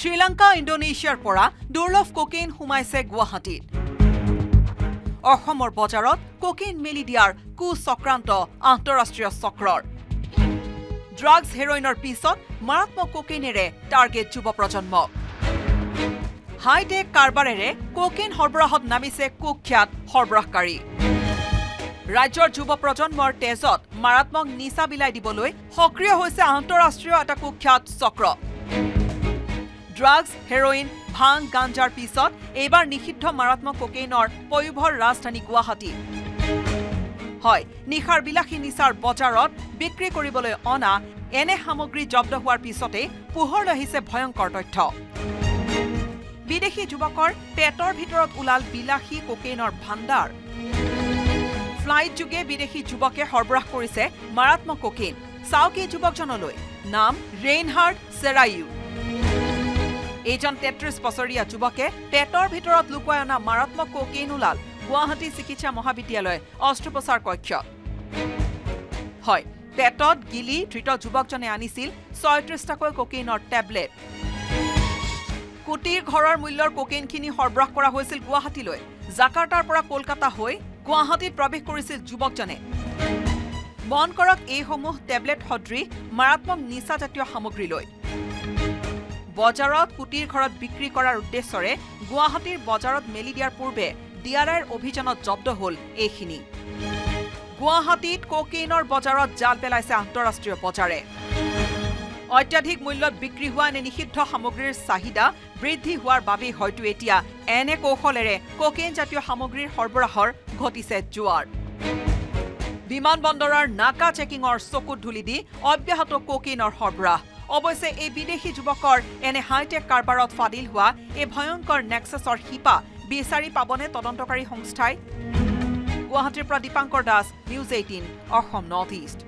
শ্ৰীলংকা ইণ্ডোনেছিয়াৰ পৰা দুৰ্লভ কোকেইন সোমাইছে গুৱাহাটীত। অসমৰ বজাৰত কোকেইন মেলি দিয়াৰ কুচক্ৰান্ত আন্তঃৰাষ্ট্ৰীয় চক্ৰৰ। ড্ৰাগছ হেৰইনৰ পিছত মাৰাত্মক কোকেইনেৰে টাৰ্গেট যুৱ প্ৰজন্মক হাইটেক কাৰবাৰেৰে কোকেইন সৰবৰাহত নামিছে কুখ্যাত সৰবৰাহকাৰী। ৰাজ্যৰ যুৱ প্ৰজন্মৰ তেজত মাৰাত্মক নিচা বিলাই দিবলৈ সক্ৰিয় হৈছে আন্তঃৰাষ্ট্ৰীয় এটা কুখ্যাত চক্ৰ। ড্ৰাগছ হেৰইন ভাং গাঞ্জাৰ পিছত এইবাৰ নিষিদ্ধ মাৰাত্মক কোকেইনৰ পয়োভৰ ৰাজধানী গুৱাহাটী। হয় নিশাৰ বিলাসী নিচাৰ বজাৰত বিক্ৰী কৰিবলৈ অনা এনে সামগ্ৰী জব্দ হোৱাৰ পিছতেই পোহৰলৈ আহিছে ভয়ংকৰ তথ্য। বিদেশী যুৱকৰ পেটৰ ভিতৰত ওলাল বিলাসী কোকেইনৰ ভাণ্ডাৰ। ফ্লাইট যোগে বিদেশী যুৱকে সৰবৰাহ কৰিছে মাৰাত্মক কোকেইন। চাওক এই যুৱকজনলৈ? নাম ৰেইনহাৰ্ড চেৰায়ু এইজন তেত্ৰিশ বছৰীয়া যুৱকে পেটৰ ভিতৰত লুকুৱাই অনা মাৰাত্মক কোকেইন ওলাল গুৱাহাটী চিকিৎসা মহাবিদ্যালয় অস্ত্ৰোপচাৰ কক্ষত হয় পেটত গিলি ধৃত যুৱকজনে আনিছিল ছয়ত্ৰিশটাকৈ কোকেইনৰ টেবলেট। কোটিৰ ঘৰৰ মূল্যৰ কোকেইনখিনি সৰবৰাহ কৰা হৈছিল গুৱাহাটীলৈ। জাকাৰ্টাৰ পৰা কলকাতা হৈ গুৱাহাটীত প্ৰৱেশ কৰিছিল যুৱকজনে। মন কৰক এইসমূহ টেবলেট সদৃশ মাৰাত্মক নিচাজাতীয় সামগ্ৰীলৈ। বজাৰত কুটিৰ ঘৰত বিক্ৰী কৰাৰ উদ্দেশ্যৰে গুৱাহাটীৰ বজাৰত মেলি দিয়াৰ পূৰ্বে ডি আৰ আইৰ অভিযানত জব্দ হ'ল এইখিনি। গুৱাহাটীত কোকেইনৰ বজাৰত জাল পেলাইছে আন্তঃৰাষ্ট্ৰীয় বজাৰে। অত্যাধিক মূল্যত বিক্ৰী হোৱা এনে নিষিদ্ধ সামগ্ৰীৰ চাহিদা বৃদ্ধি হোৱাৰ বাবেই হয়তো এতিয়া এনে কৌশলেৰে কোকেইনজাতীয় সামগ্ৰীৰ সৰবৰাহৰ ঘটিছে জোৱাৰ। বিমানবন্দৰৰ নাকা চেকিঙৰ চকুত ধূলি দি অব্যাহত কোকেইনৰ সৰবৰাহ। অৱশ্যে এই বিদেশী যুৱকৰ এনে হাইটেক কাৰবাৰত ফাদিল হোৱা এই ভয়ংকৰ নেক্সাছৰ শিপা বিচাৰি পাবনে তদন্তকাৰী সংস্থাই? গুৱাহাটীৰ পৰা Dipankar Das news eighteen Assam north east.